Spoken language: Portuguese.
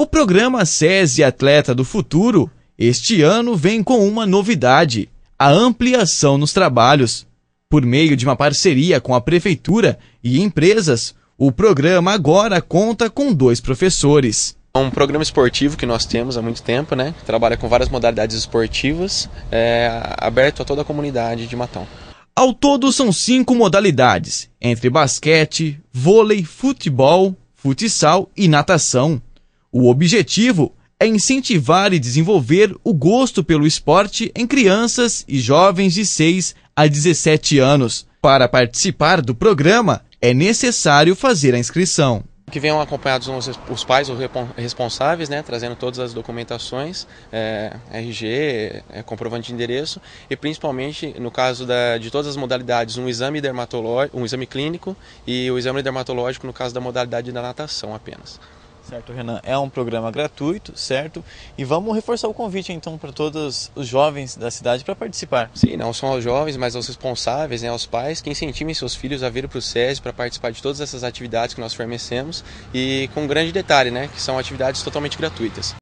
O programa SESI Atleta do Futuro este ano vem com uma novidade: a ampliação nos trabalhos. Por meio de uma parceria com a prefeitura e empresas, o programa agora conta com dois professores. É um programa esportivo que nós temos há muito tempo, né? Trabalha com várias modalidades esportivas, é, aberto a toda a comunidade de Matão. Ao todo são cinco modalidades, entre basquete, vôlei, futebol, futsal e natação. O objetivo é incentivar e desenvolver o gosto pelo esporte em crianças e jovens de 6 a 17 anos. Para participar do programa, é necessário fazer a inscrição. Que venham acompanhados os pais, os responsáveis, né, trazendo todas as documentações, é, RG, é, comprovante de endereço e principalmente no caso da, de todas as modalidades, um exame dermatológico, um exame clínico e o exame dermatológico no caso da modalidade da natação apenas. Certo, Renan. É um programa gratuito, certo? E vamos reforçar o convite então para todos os jovens da cidade para participar. Sim, não só aos jovens, mas aos responsáveis, né, aos pais, que incentivem seus filhos a vir para o SESI para participar de todas essas atividades que nós fornecemos e com um grande detalhe, né, que são atividades totalmente gratuitas.